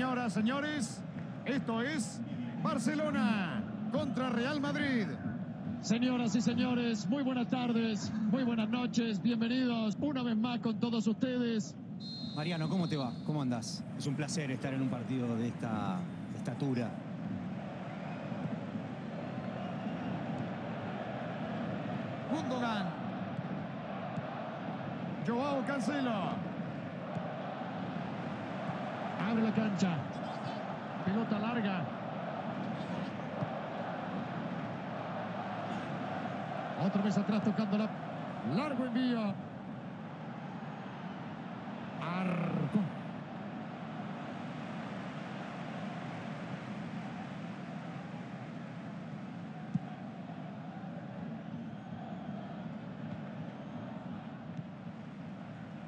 Señoras, señores, esto es Barcelona contra Real Madrid. Señoras y señores, muy buenas tardes, muy buenas noches, bienvenidos una vez más con todos ustedes. Mariano, ¿cómo te va? ¿Cómo andás? Es un placer estar en un partido de esta estatura. Gundogan. Joao Cancelo. Abre la cancha. Pelota larga. Otra vez atrás tocando la... Largo envío. Arco.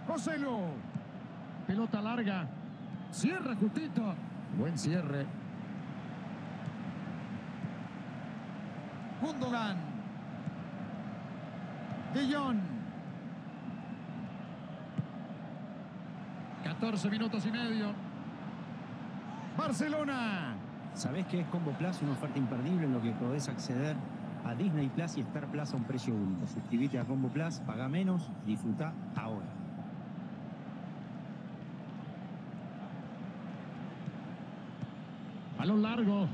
Joselu. Pelota larga. Cierra justito. Buen cierre. Gundogan. Jong. 14 minutos y medio. Barcelona. ¿Sabés qué es Combo Plus? Una oferta imperdible en lo que podés acceder a Disney Plus y Star Plus a un precio único. Suscríbete a Combo Plus, paga menos, disfruta ahora. Balón largo.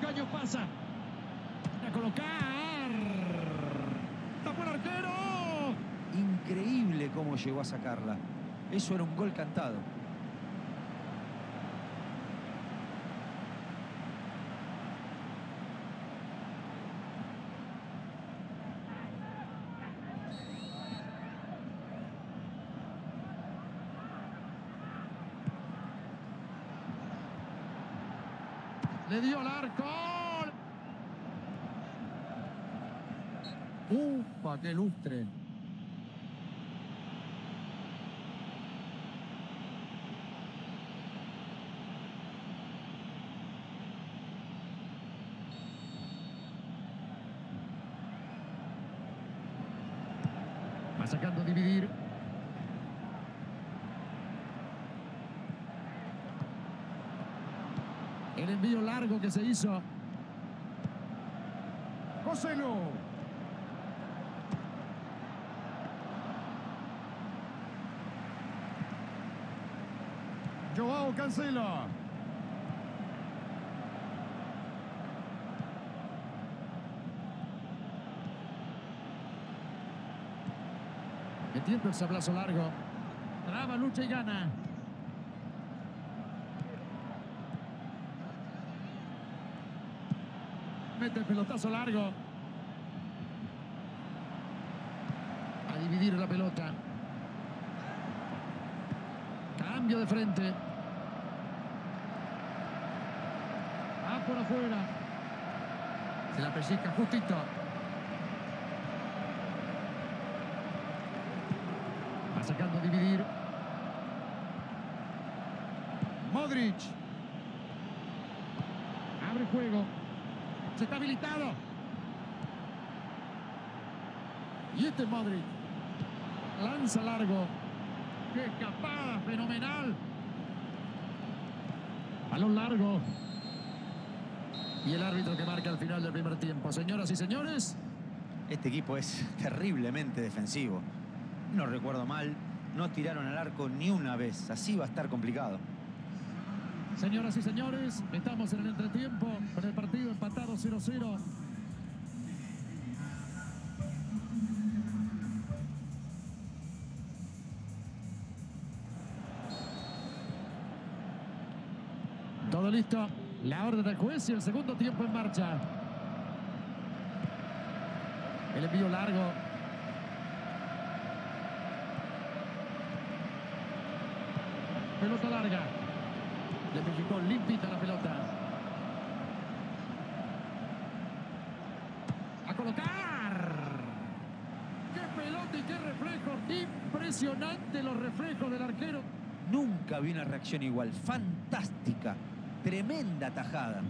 Caño pasa. A colocar. Tapó el arquero. Increíble cómo llegó a sacarla. Eso era un gol cantado. Le dio al arco. ¡Upa, qué lustre! Va sacando dividir. El envío largo que se hizo. Joselu. Joao Cancelo. Metiendo el sablazo largo. Traba, lucha y gana. El pelotazo largo. A dividir la pelota. Cambio de frente. Va por afuera. Se la pellizca justito. Va sacando a dividir. Modric. Abre juego. Se está habilitado. Y este es Modric. Lanza largo. ¡Qué escapada! ¡Fenomenal! Balón largo. Y el árbitro que marca al final del primer tiempo. Señoras y señores, Este equipo es terriblemente defensivo. No recuerdo mal, no tiraron al arco ni una vez. Así va a estar complicado. Señoras y señores, estamos en el entretiempo con el partido empatado 0-0. Todo listo. La orden del juez y el segundo tiempo en marcha. El envío largo. Pelota larga. Le pellizcó limpita la pelota. A colocar. ¡Qué pelota y qué reflejo! Impresionante los reflejos del arquero. Nunca vi una reacción igual. Fantástica. Tremenda tajada.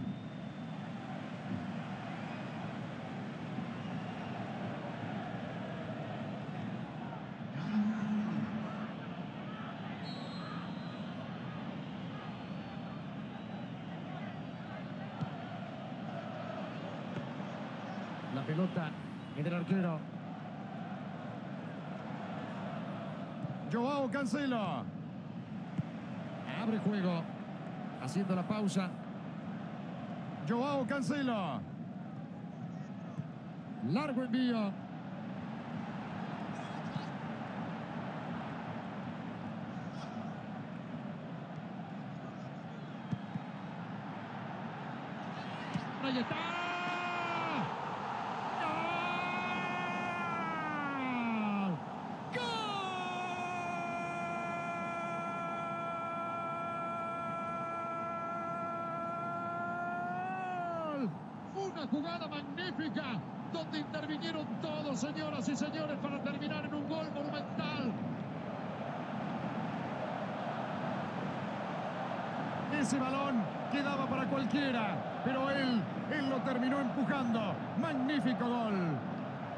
Pelota en el arquero. Joao Cancelo. Abre juego. Haciendo la pausa. Joao Cancelo. Largo envío. Ahí está. ¡Gol! ¡Gol! Una jugada magnífica donde intervinieron todos, señoras y señores, para terminar en un gol monumental. Ese balón quedaba para cualquiera, pero él, él lo terminó empujando. Magnífico gol.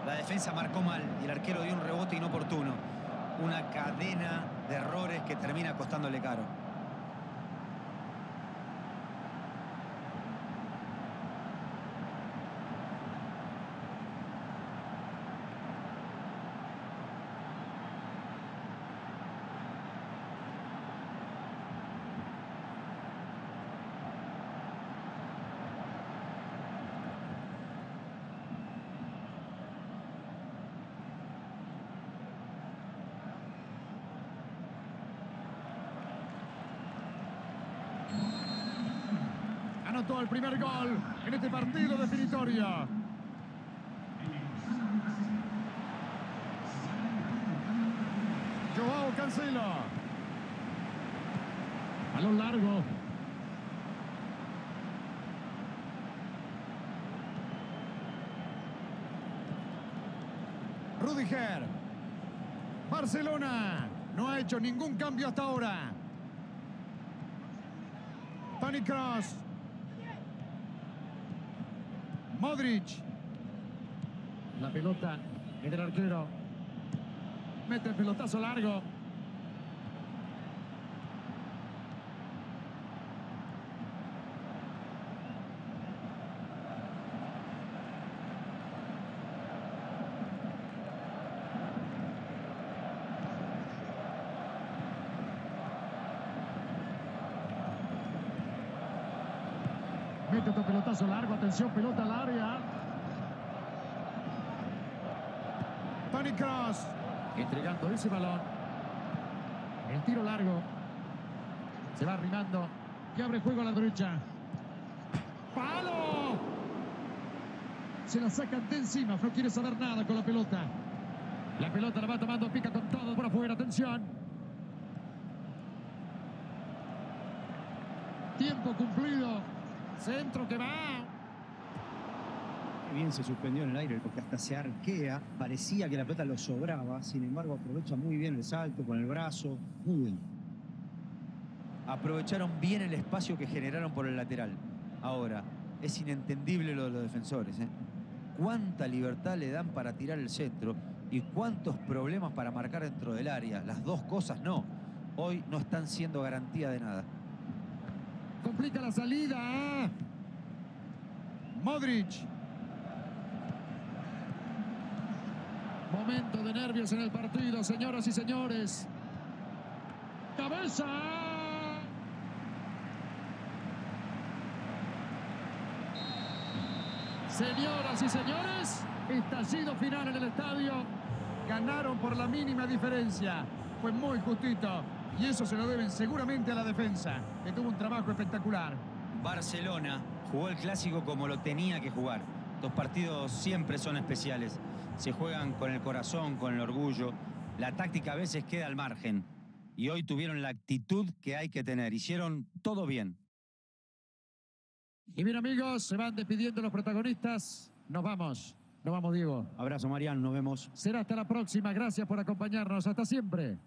La defensa marcó mal y el arquero dio un rebote inoportuno. Una cadena de errores que termina costándole caro. El primer gol en este partido definitorio. Joao Cancelo. Balón largo. Rudiger. Barcelona no ha hecho ningún cambio hasta ahora. Tony Cross. Modric. La pelota en el arquero. Mete el pelotazo largo. Pelotazo largo. Atención, pelota al área. Tony Cross. Entregando ese balón. El tiro largo. Se va arrimando. Y abre juego a la derecha. ¡Palo! Se la sacan de encima. No quiere saber nada con la pelota. La pelota la va tomando, pica con todo por afuera. Atención. Tiempo cumplido. Centro que va. Qué bien se suspendió en el aire porque hasta se arquea. Parecía que la pelota lo sobraba. Sin embargo, aprovecha muy bien el salto con el brazo. Muy bien. Aprovecharon bien el espacio que generaron por el lateral. Ahora, es inentendible lo de los defensores. ¿eh? Cuánta libertad le dan para tirar el centro y cuántos problemas para marcar dentro del área. Las dos cosas no. Hoy no están siendo garantía de nada. Complica la salida. Modric. Momento de nervios en el partido, señoras y señores. Cabeza. Señoras y señores, estallido final en el estadio. Ganaron por la mínima diferencia. Fue muy justito. Y eso se lo deben seguramente a la defensa, que tuvo un trabajo espectacular. Barcelona jugó el clásico como lo tenía que jugar. Los partidos siempre son especiales. Se juegan con el corazón, con el orgullo. La táctica a veces queda al margen. Y hoy tuvieron la actitud que hay que tener. Hicieron todo bien. Y bien amigos, se van despidiendo los protagonistas. Nos vamos. Nos vamos, Diego. Abrazo, Mariano. Nos vemos. Será hasta la próxima. Gracias por acompañarnos. Hasta siempre.